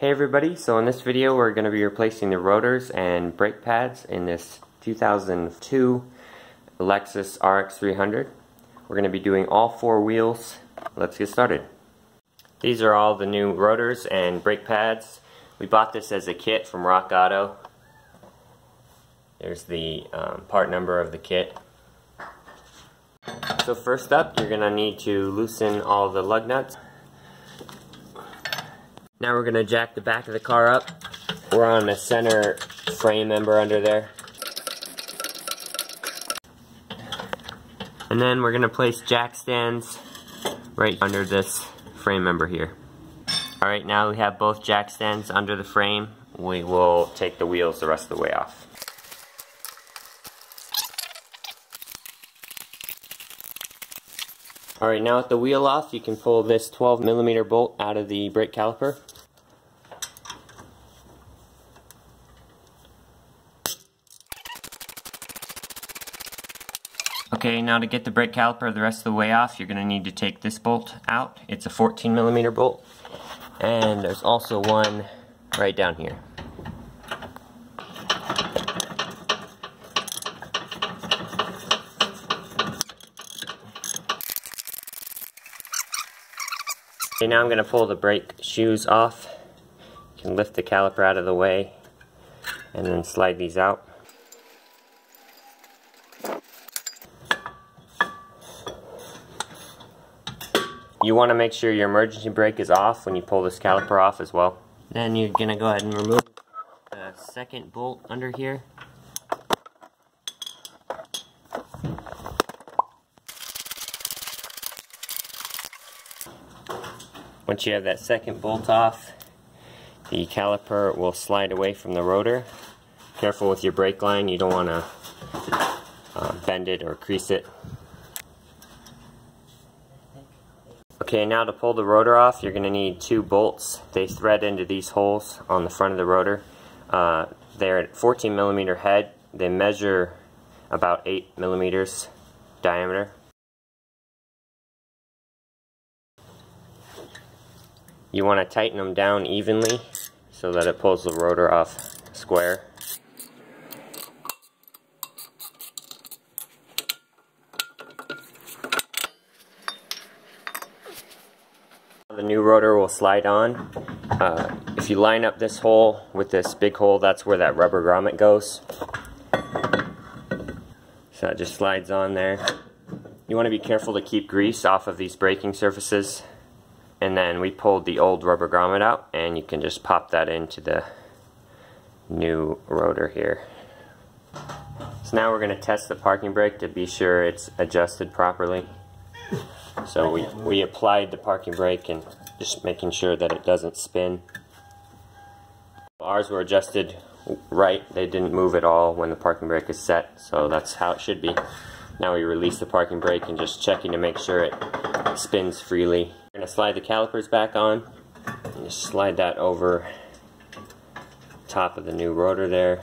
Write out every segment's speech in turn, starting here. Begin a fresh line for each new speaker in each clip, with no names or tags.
Hey everybody, so in this video we're going to be replacing the rotors and brake pads in this 2002 Lexus RX 300. We're going to be doing all four wheels. Let's get started. These are all the new rotors and brake pads. We bought this as a kit from Rock Auto. There's the um, part number of the kit. So first up, you're going to need to loosen all the lug nuts. Now we're going to jack the back of the car up. We're on the center frame member under there. And then we're going to place jack stands right under this frame member here. Alright, now we have both jack stands under the frame. We will take the wheels the rest of the way off. Alright, now with the wheel off, you can pull this 12 millimeter bolt out of the brake caliper. Okay, now to get the brake caliper the rest of the way off, you're going to need to take this bolt out. It's a 14 millimeter bolt. And there's also one right down here. Okay, now I'm going to pull the brake shoes off. You can lift the caliper out of the way and then slide these out. You want to make sure your emergency brake is off when you pull this caliper off as well. Then you're going to go ahead and remove the second bolt under here. Once you have that second bolt off, the caliper will slide away from the rotor. Careful with your brake line, you don't want to uh, bend it or crease it. Okay, now to pull the rotor off, you're going to need two bolts. They thread into these holes on the front of the rotor. Uh, they're 14 millimeter head. They measure about 8 millimeters diameter. You want to tighten them down evenly so that it pulls the rotor off square. The new rotor will slide on. Uh, if you line up this hole with this big hole, that's where that rubber grommet goes. So it just slides on there. You want to be careful to keep grease off of these braking surfaces. And then we pulled the old rubber grommet out and you can just pop that into the new rotor here. So now we're going to test the parking brake to be sure it's adjusted properly. So we, we applied the parking brake and just making sure that it doesn't spin. Ours were adjusted right. They didn't move at all when the parking brake is set, so that's how it should be. Now we release the parking brake and just checking to make sure it spins freely. Going to slide the calipers back on and just slide that over top of the new rotor there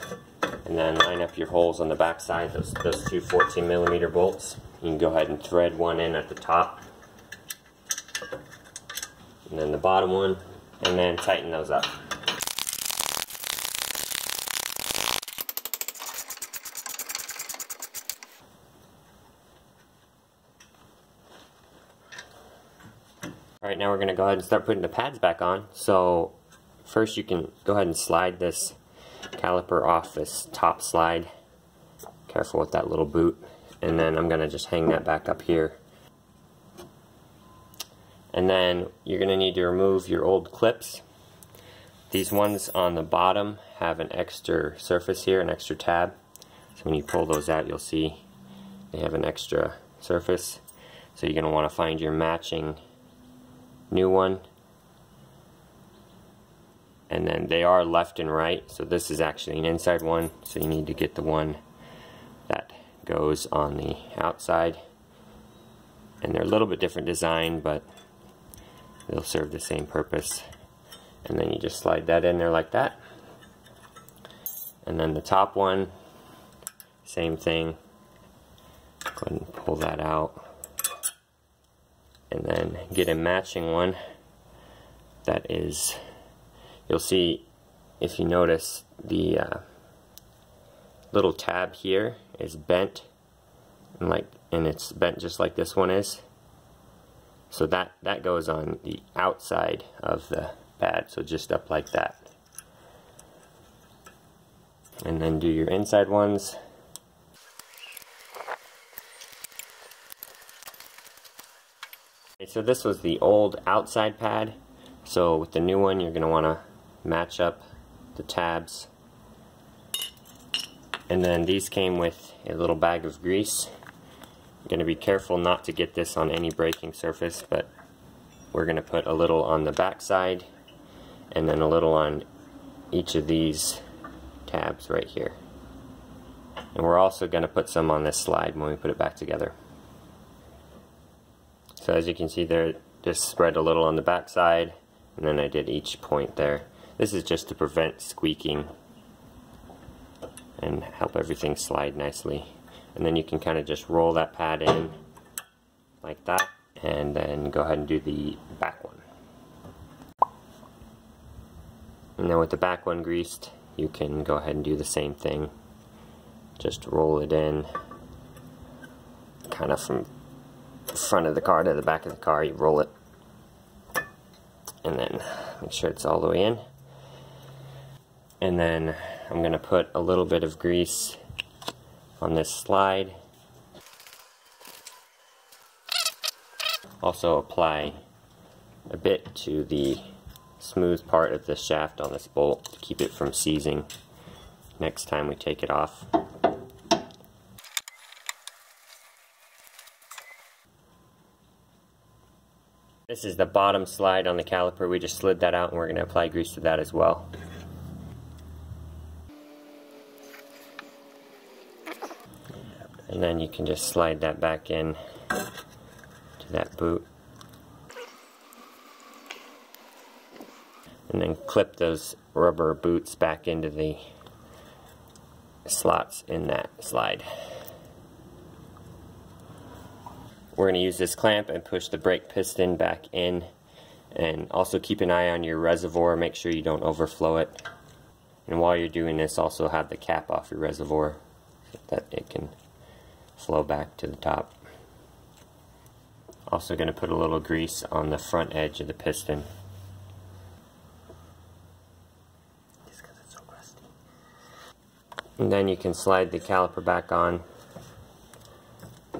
and then line up your holes on the back side, those, those two 14 millimeter bolts. You can go ahead and thread one in at the top and then the bottom one, and then tighten those up. Alright, now we're going to go ahead and start putting the pads back on. So first you can go ahead and slide this caliper off this top slide. Careful with that little boot. And then I'm going to just hang that back up here. And then you're going to need to remove your old clips. These ones on the bottom have an extra surface here, an extra tab. So when you pull those out, you'll see they have an extra surface. So you're going to want to find your matching new one. And then they are left and right, so this is actually an inside one, so you need to get the one that goes on the outside. And they're a little bit different design, but they'll serve the same purpose. And then you just slide that in there like that. And then the top one, same thing. Go ahead and pull that out. And then get a matching one. That is, you'll see if you notice the uh, little tab here is bent and like and it's bent just like this one is. So that that goes on the outside of the pad so just up like that. And then do your inside ones so this was the old outside pad. So with the new one you're going to want to match up the tabs. And then these came with a little bag of grease. Going to be careful not to get this on any braking surface but we're going to put a little on the back side and then a little on each of these tabs right here. And we're also going to put some on this slide when we put it back together so as you can see there just spread a little on the back side and then I did each point there this is just to prevent squeaking and help everything slide nicely. And then you can kind of just roll that pad in like that and then go ahead and do the back one. And then with the back one greased, you can go ahead and do the same thing. Just roll it in kind of from front of the car to the back of the car, you roll it and then make sure it's all the way in and then I'm going to put a little bit of grease on this slide. Also apply a bit to the smooth part of the shaft on this bolt to keep it from seizing next time we take it off. This is the bottom slide on the caliper. We just slid that out and we're going to apply grease to that as well. and then you can just slide that back in to that boot and then clip those rubber boots back into the slots in that slide. We're going to use this clamp and push the brake piston back in and also keep an eye on your reservoir, make sure you don't overflow it. And while you're doing this also have the cap off your reservoir so that it can flow back to the top. Also going to put a little grease on the front edge of the piston. Just 'cause it's so rusty. And then you can slide the caliper back on.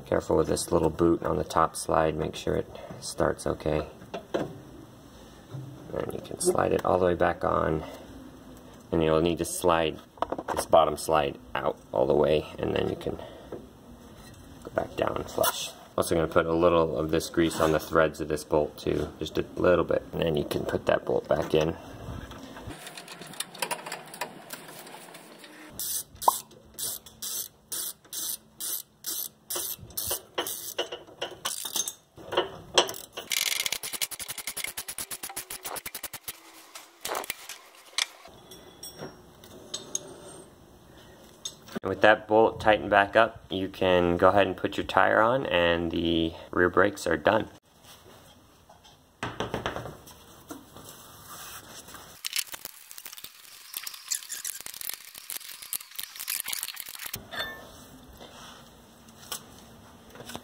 Careful with this little boot on the top slide, make sure it starts okay. And you can slide it all the way back on. And you'll need to slide this bottom slide out all the way and then you can go back down flush. Also going to put a little of this grease on the threads of this bolt too, just a little bit, and then you can put that bolt back in. And with that bolt tightened back up, you can go ahead and put your tire on and the rear brakes are done.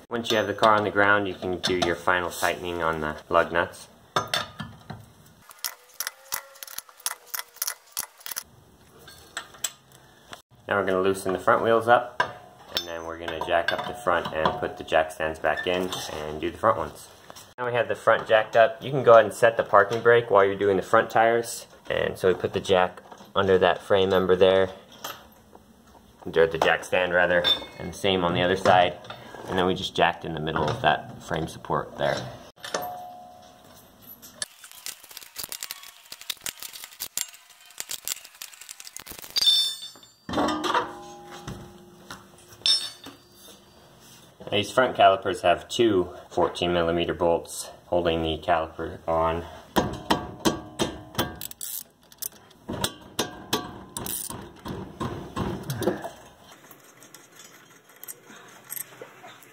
Once you have the car on the ground, you can do your final tightening on the lug nuts. Now we're going to loosen the front wheels up and then we're going to jack up the front and put the jack stands back in and do the front ones. Now we have the front jacked up. You can go ahead and set the parking brake while you're doing the front tires. And so we put the jack under that frame member there, under the jack stand rather, and the same on the other side. And then we just jacked in the middle of that frame support there. These front calipers have two 14 millimeter bolts holding the caliper on.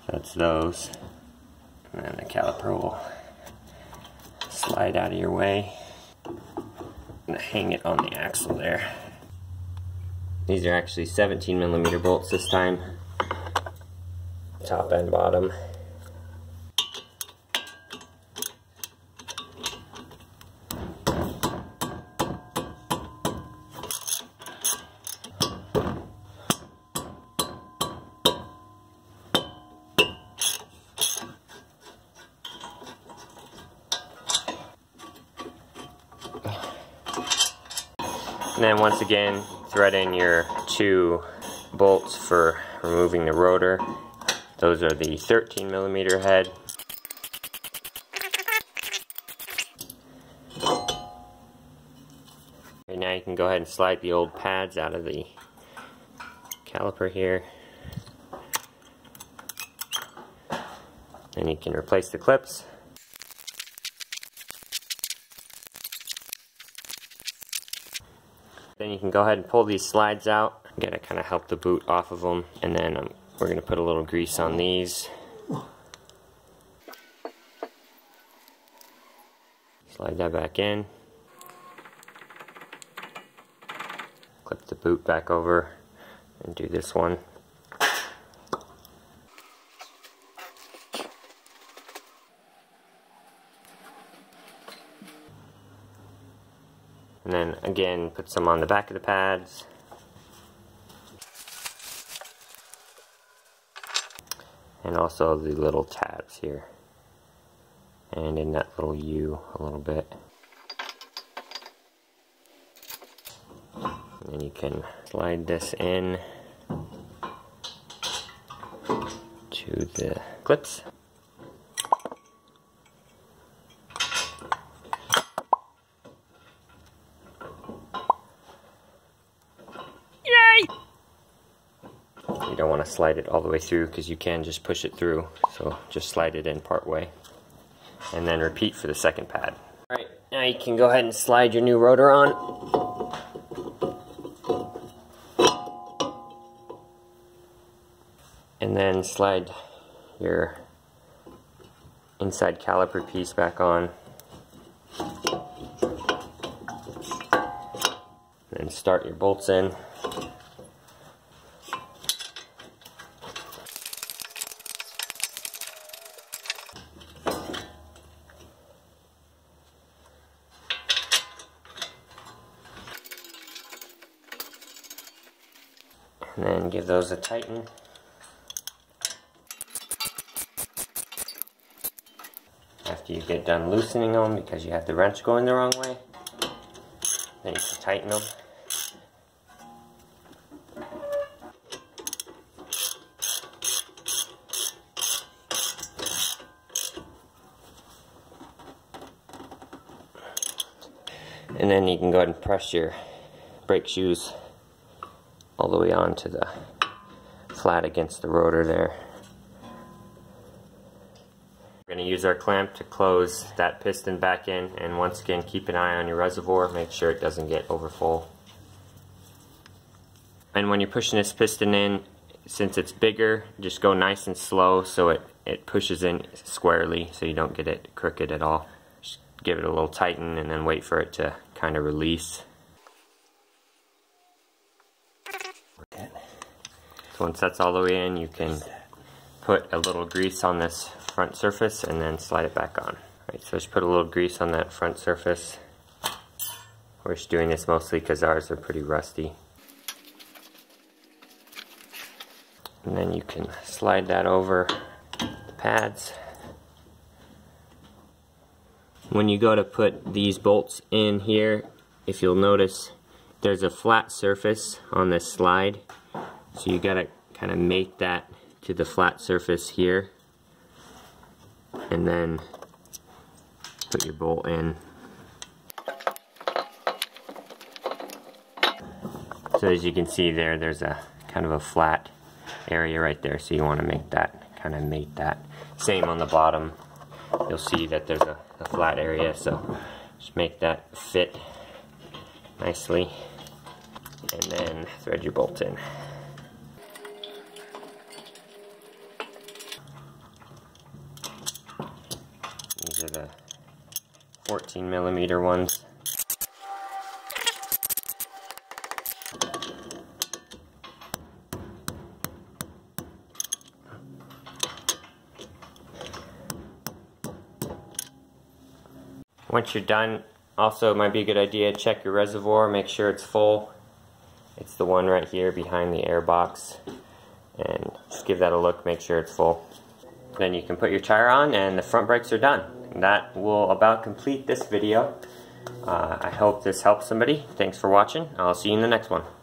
That's those. And then the caliper will slide out of your way and hang it on the axle there. These are actually 17 millimeter bolts this time, top and bottom. And then once again, thread in your two bolts for removing the rotor. Those are the 13 millimeter head. Okay, now you can go ahead and slide the old pads out of the caliper here. And you can replace the clips. Then you can go ahead and pull these slides out. To kind of help the boot off of them. And then um, we're going to put a little grease on these. Slide that back in. Clip the boot back over and do this one. And then again, put some on the back of the pads. And also the little tabs here. And in that little U a little bit. And you can slide this in to the clips. You don't want to slide it all the way through because you can just push it through. So just slide it in part way. And then repeat for the second pad. Alright, now you can go ahead and slide your new rotor on. And then slide your inside caliper piece back on. And start your bolts in. and then give those a tighten. After you get done loosening them because you had the wrench going the wrong way, then you can tighten them. And then you can go ahead and press your brake shoes all the way onto the flat against the rotor there. We're going to use our clamp to close that piston back in and once again keep an eye on your reservoir, make sure it doesn't get over full. And when you're pushing this piston in, since it's bigger, just go nice and slow so it, it pushes in squarely so you don't get it crooked at all. Just give it a little tighten and then wait for it to kind of release. Once that's all the way in, you can put a little grease on this front surface and then slide it back on. Right, so just put a little grease on that front surface. We're just doing this mostly because ours are pretty rusty. And then you can slide that over the pads. When you go to put these bolts in here, if you'll notice, there's a flat surface on this slide so you gotta kind of mate that to the flat surface here and then put your bolt in. So as you can see there, there's a kind of a flat area right there so you want to make that, kind of mate that. Same on the bottom, you'll see that there's a, a flat area so just make that fit nicely and then thread your bolt in. 14 millimeter ones. Once you're done, also it might be a good idea, check your reservoir, make sure it's full. It's the one right here behind the air box. And just give that a look, make sure it's full. Then you can put your tire on and the front brakes are done. And that will about complete this video. Uh, I hope this helps somebody. Thanks for watching. I'll see you in the next one. One.